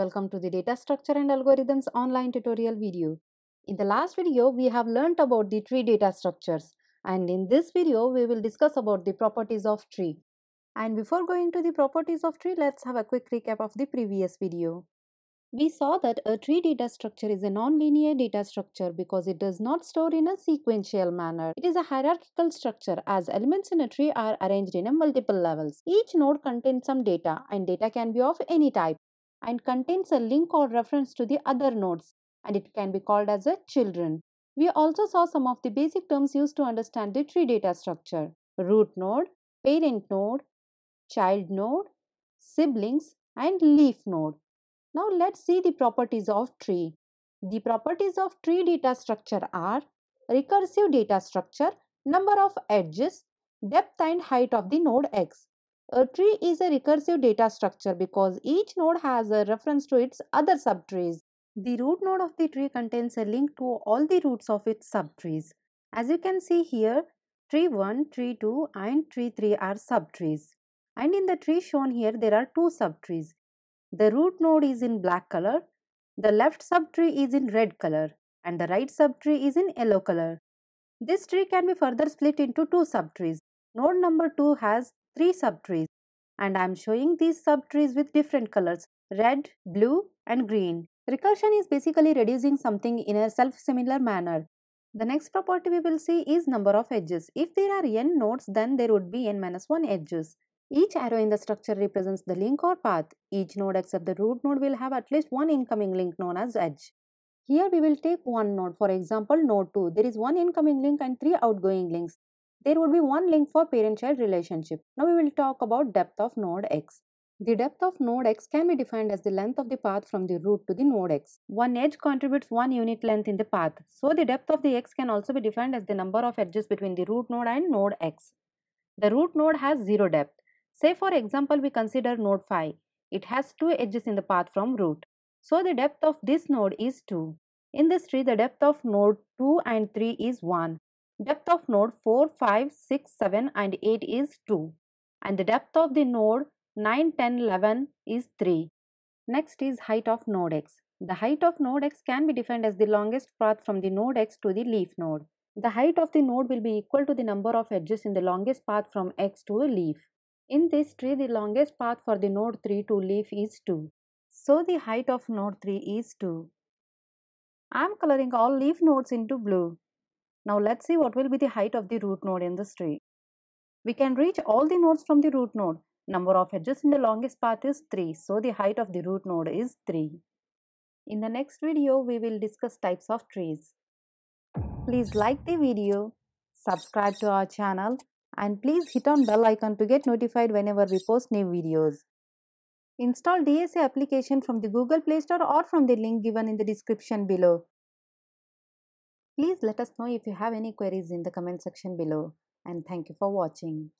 welcome to the data structure and algorithms online tutorial video. In the last video, we have learnt about the tree data structures and in this video, we will discuss about the properties of tree. And before going to the properties of tree, let's have a quick recap of the previous video. We saw that a tree data structure is a non-linear data structure because it does not store in a sequential manner. It is a hierarchical structure as elements in a tree are arranged in a multiple levels. Each node contains some data and data can be of any type and contains a link or reference to the other nodes and it can be called as a children. We also saw some of the basic terms used to understand the tree data structure. Root node, parent node, child node, siblings and leaf node. Now let's see the properties of tree. The properties of tree data structure are recursive data structure, number of edges, depth and height of the node x. A tree is a recursive data structure because each node has a reference to its other subtrees. The root node of the tree contains a link to all the roots of its subtrees. As you can see here, tree 1, tree 2 and tree 3 are subtrees. And in the tree shown here, there are two subtrees. The root node is in black color, the left subtree is in red color and the right subtree is in yellow color. This tree can be further split into two subtrees. Node number 2 has three subtrees and I am showing these subtrees with different colors red, blue and green. Recursion is basically reducing something in a self-similar manner. The next property we will see is number of edges. If there are n nodes then there would be n minus 1 edges. Each arrow in the structure represents the link or path. Each node except the root node will have at least one incoming link known as edge. Here we will take one node. For example, node 2. There is one incoming link and three outgoing links. There would be one link for parent-child relationship. Now we will talk about depth of node x. The depth of node x can be defined as the length of the path from the root to the node x. One edge contributes one unit length in the path. So the depth of the x can also be defined as the number of edges between the root node and node x. The root node has zero depth. Say for example we consider node 5. It has two edges in the path from root. So the depth of this node is 2. In this tree the depth of node 2 and 3 is 1. Depth of node 4, 5, 6, 7 and 8 is 2. And the depth of the node 9, 10, 11 is 3. Next is height of node x. The height of node x can be defined as the longest path from the node x to the leaf node. The height of the node will be equal to the number of edges in the longest path from x to a leaf. In this tree, the longest path for the node 3 to leaf is 2. So the height of node 3 is 2. I am coloring all leaf nodes into blue. Now let's see what will be the height of the root node in this tree. We can reach all the nodes from the root node. Number of edges in the longest path is 3. So the height of the root node is 3. In the next video, we will discuss types of trees. Please like the video, subscribe to our channel and please hit on bell icon to get notified whenever we post new videos. Install DSA application from the Google Play Store or from the link given in the description below. Please let us know if you have any queries in the comment section below and thank you for watching.